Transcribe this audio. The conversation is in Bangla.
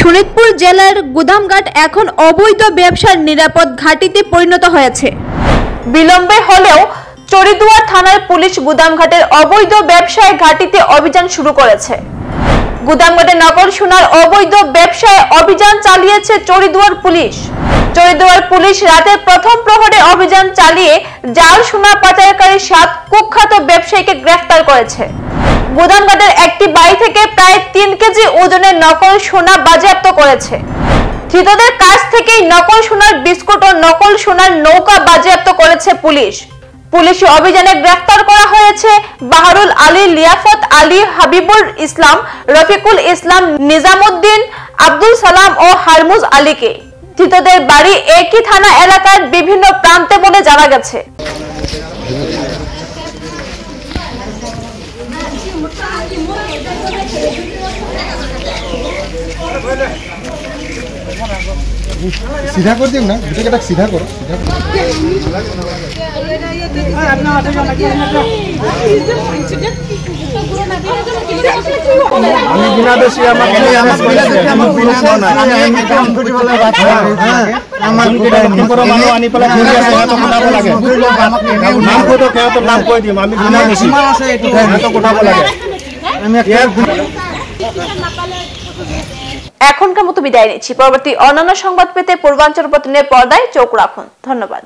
শোনিতপুর জেলার গুদামঘাট এখন অবৈধ ব্যবসার নিরাপদ ঘাঁটিতে পরিণত হয়েছে। বিলম্বে হলেও চরিদুয়ার থানার পুলিশ গুদামঘাটের অবৈধ ব্যবসায় ঘাঁটিতে অভিযান শুরু করেছে। গুদামঘাটে নকল সোনার অবৈধ ব্যবসায় অভিযান চালিয়েছে চরিদুয়ার পুলিশ। চরিদুয়ার পুলিশ রাতের প্রথম প্রহরে অভিযান চালিয়ে জাল সোনা পাচারকারী সাত কুখ্যাত ব্যবসায়ীকে গ্রেফতার করেছে। গুদামঘাটের একটি বাড়ি থেকে প্রায় তিন কেজি ওজনের নকল সোনা বাজেয়াপ্ত করেছে। ধৃতদের কাছ থেকেই নকল সোনার বিস্কুট ও নকল সোনার নৌকা বাজেয়াপ্ত করেছে পুলিশ। পুলিশি অভিযানে গ্রেফতার করা হয়েছে বাহারুল আলী লিয়াফত আলী হাবিবুর ইসলাম, রফিকুল ইসলাম নিজামুদ্দিন, আব্দুল সালাম ও হারমুজ আলীকে। ধৃতদের বাড়ি একই থানা এলাকার বিভিন্ন প্রান্তে বলে জানা গেছে। চিধা কৰি দিম না? গোটেইকেইটাক চিধা কৰ চিধা আমি বিনা বেছি আমাক আনি পেলাই দিম আমি বিনা বেছি। এখনকার মতো বিদায় নিচ্ছি। পরবর্তী অন্যান্য সংবাদ পেতে পূর্বাঞ্চল পতনের পর্দায় চোখ রাখুন। ধন্যবাদ।